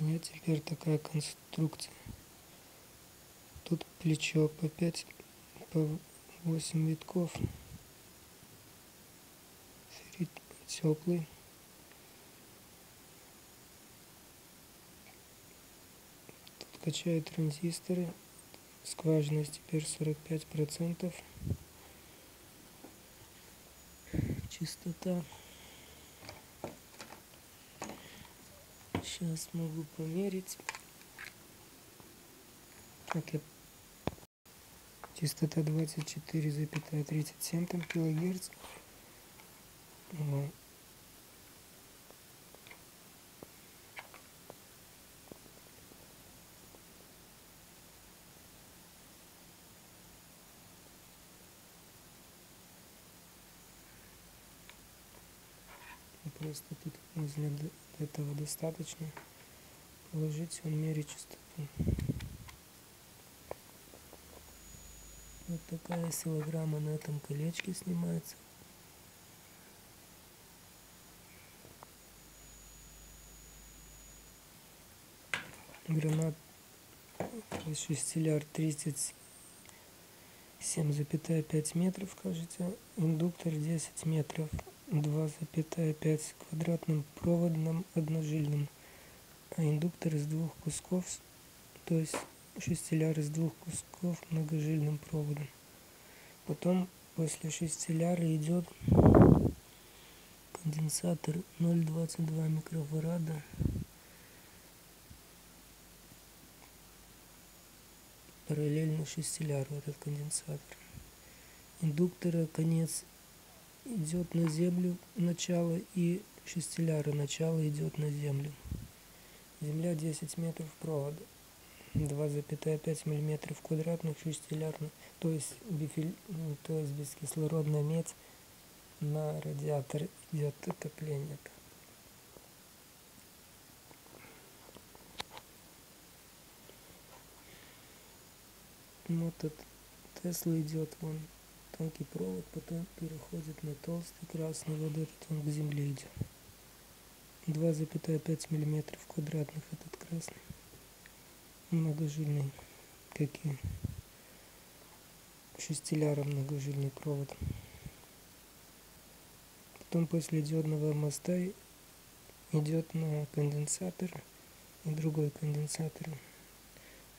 А теперь такая конструкция. Тут плечо по 5, по 8 витков. Феррит теплый. Тут качают транзисторы. Скважинность теперь 45%. Чистота. Сейчас могу померить. Я... Частота 24,37 там килогерц. Просто тут возле этого достаточно положить, он мерит частоту. Вот такая силограмма на этом колечке снимается. Гранат шестиляр 37,5 метров, кажется. Индуктор 10 метров. 2,5 квадратным проводным одножильным, а индуктор из двух кусков, то есть шестиляр из двух кусков многожильным проводом. Потом после шестиляра идет конденсатор 0,22 микрофарада. Параллельно шестиляру этот конденсатор. Индуктора конец идет на землю начало и шестиляра начало идет на землю. Земля 10 метров провода. 2,5 мм квадратных шестилярных, то есть, бифиль, то есть бескислородная медь на радиатор идет отопление. Вот этот Тесла идет вон тонкий провод потом переходит на толстый красный он к земле идет 2,5 миллиметров квадратных этот красный. Многожильный какие шестиляра многожильный провод. Потом после диодного моста идет на конденсатор и другой конденсатор.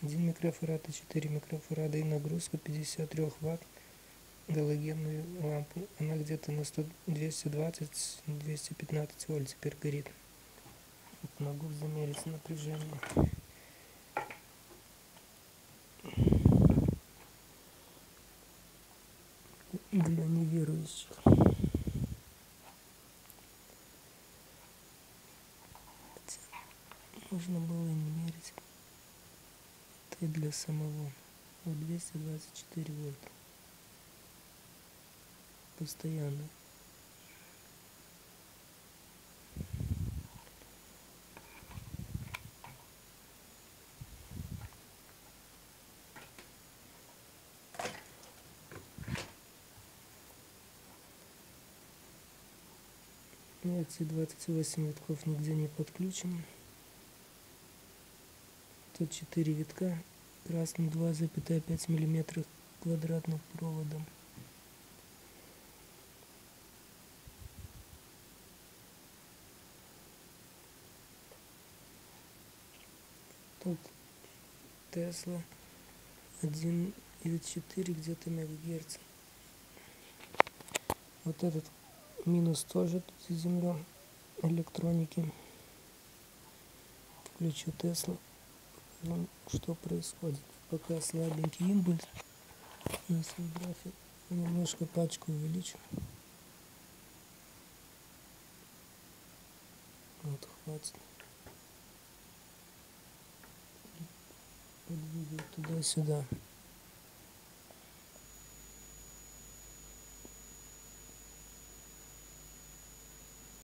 1 микрофарад и 4 микрофарада и нагрузка 53 ватт галогенную лампу. Она где-то на 220-215 вольт теперь горит. Вот могу замерить напряжение. Для неверующих. Можно было не мерить. Это и для самого. Вот 224 вольта постоянно. Эти 28 витков нигде не подключены. Тут 4 витка красным 2,5 мм квадратных проводом. Тут Тесла 1,4 где-то мегагерц. Вот этот минус тоже тут заземлен электроники. Включу Тесла. Что происходит. Пока слабенький импульс на свой график. Немножко пачку увеличу. Вот, хватит. Туда-сюда